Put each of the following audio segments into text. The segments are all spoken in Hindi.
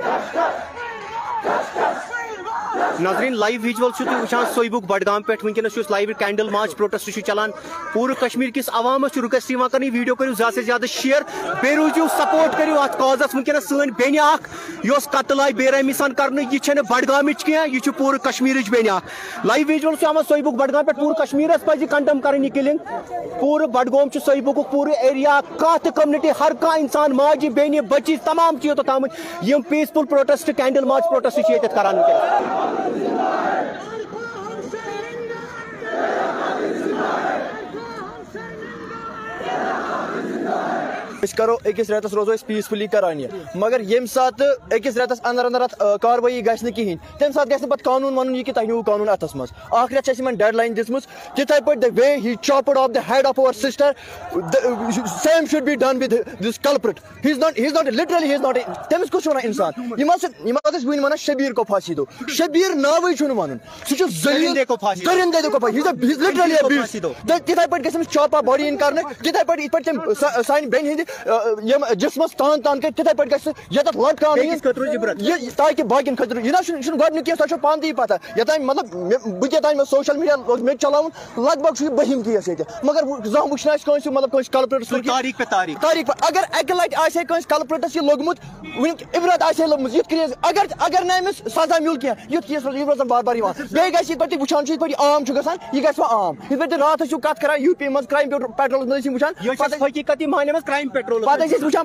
Stop, stop. नाजरीन लाइव विजुअल वुचान सोईबुक बडगाम पे। वनस लाइव कैंडल मार्च प्रोटेस्ट चलान। पूरे कश्मीर किस अवामस रिक्वेस्ट कर वीडियो करो ज़्यादा से ज़्यादा शेयर बे रूजू सपोर्ट करो अत काजस वनस सन बेन कतल आई बेरहमी सान कर यह बडगाम कह पूरे कश्मीर बेन लाइव विजुअल सोईबुक बडगाम पे पूरे कश्मीर पे कंडम कर किलिंग पूरे बडगोम सोईबुक पूरे एरिया, कत कम्युनिटी हर कह इंसान माजी बेन बची तमाम चीज़ों तम peaceful protest candle march protest कर करो अकिस रेतस रोजो पीसफुली करान मगर ये सात अकिस रेतस अंदर अंदर अत कार्रवाई गि कहें तम सात गि कानून वन यह कि तुम कानून अतस मज अख रेत डेड लाइन दिम तिथे पे the way he chopped off the head of our sister same should be done with this culprit he is not he is not literally he is not तमिस कुछ वन इंसान वन वन शबीर को फांसी दो शबीर नावे वन सह दरिंदे को फांसी लिटरली तिथे पे बॉडी इन कर तिथे पे इत पे सान बेन हिंद जिसमस तान तान कर। तिथे पे गत लटकान ताकि खतर यह गोडन सो पान ती पता। यतान मतलब बह क्या सोशल मीडिया मे चलान लग भग बहिम केस ये मगर जहाँ वुचन मतलब कलप्रिटस तारीख पे तारीख। तारीख पे अगर अक लट आसे कलप्रिटस यह लोगमुत वन इबरत आसे लोगमुत केस अगर अगर ना अमिस सजा मिल कह केस रोजन बार बार बे गि पे वुचान पे आम यह गि आम। पे रात कत कर यूपी मज क्राइम पेट्रोल वुचान हकीकत माने क्राइम पेट्रोल पे वुचान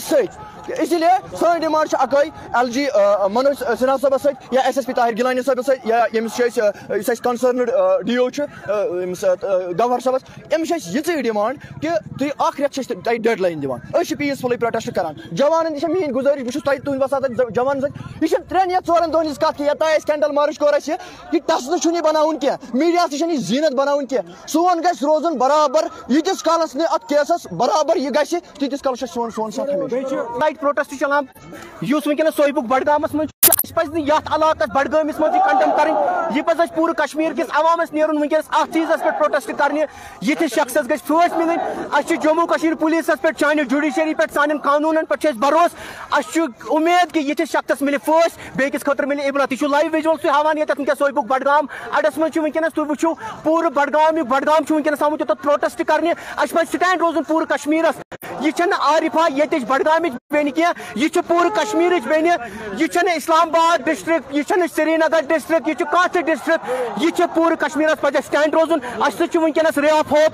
सह सत इसलिए सी डिमांड अकै एल जी मनोज सिन्हा सबस सत या S S P Tahir Gilani सबस सत या यमिस कंसर्नड डी ओ गवर्नर सबस अमिस ये डिमांड कि तुम अख रेत डेड लाइन दिवान पीसफुल प्रोटेस्ट करान जवान मेन गुजारिश बहुत तुम वसान जवान यह त्रेन या ोरन दिन कत ये कैंडल मार्च कोर यह टस नुन बनान कह मीडिया से जीनत बनान कह सोन गज रोजन बराबर यीतिस कालस ने अत केसस बराबर यह गि तीतिस कालस सोन सोन साथ प्रोटेस्ट चलान बड़गाम सोईबुक इलाक बडगमिस मज कंडम कर पूरे कश्मीर किस अवामस नुन वनस चीज़ पे प्रोटेस्ट कर ये शख्स गई फस मिल अ जम्मू कश्मीर पुलिस पे चान जुडिशरी पे सान कानून पे भरोस अ उम्मीद कि ये शख्स मिले फस बेकिस खतर मिले इबरत यह लाइव विजुअल हावान ये वनस सोईबुक बडगाम अडस मज वनस तुम वो पूरे बडगाम बडगाम वनस आमुत यो प्रोटेस्ट कर स्टैंड रोजन पूरे कश्मीर यह आरिफा ये बडगाम बेन कह यह पूरे कश्मीर बेन यह इस्लामाबाद डिस्ट्रिक्ट यह श्रीनगर डिस्ट्रिक्ट यह कत डिस्ट्रिक्ट यह पूरे कश्मीर पे स्टैंड रोजन अस वनस रे ऑफ़ होप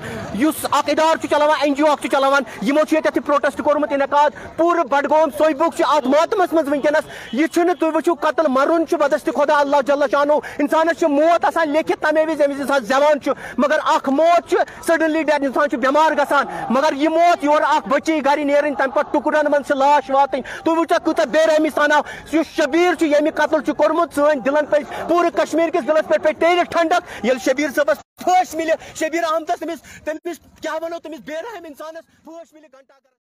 इस इदार चलान एन जी ओ चलान यमो प्रोटेस्ट कोर्मुत इनका पूरे बडगोम सोईबुक अत मातमस मज यह तुम वो कतल मरुन बदस्त खुदा अल्लाह जल्ला शानो इंसानस मौत आसान लिखित तमे वि इंसान जवान मगर अख मौत सडनली डेथ इंसान बेमार गसान मगर यह मौत योर बची गर नीर तम पे टुकड़न मन लाश वात तुम वुचा कूत बेरहमी सान शबीर यमि कतल कोर्मुत सन दिलन पे पूरे कश्मीर किस दिलस पे टेर ठंडक ये शबीर सबस फस मिले शबीर अहमदस तमिस क्या वनो तमिस बेरहम इंसानस फस मिले घंटा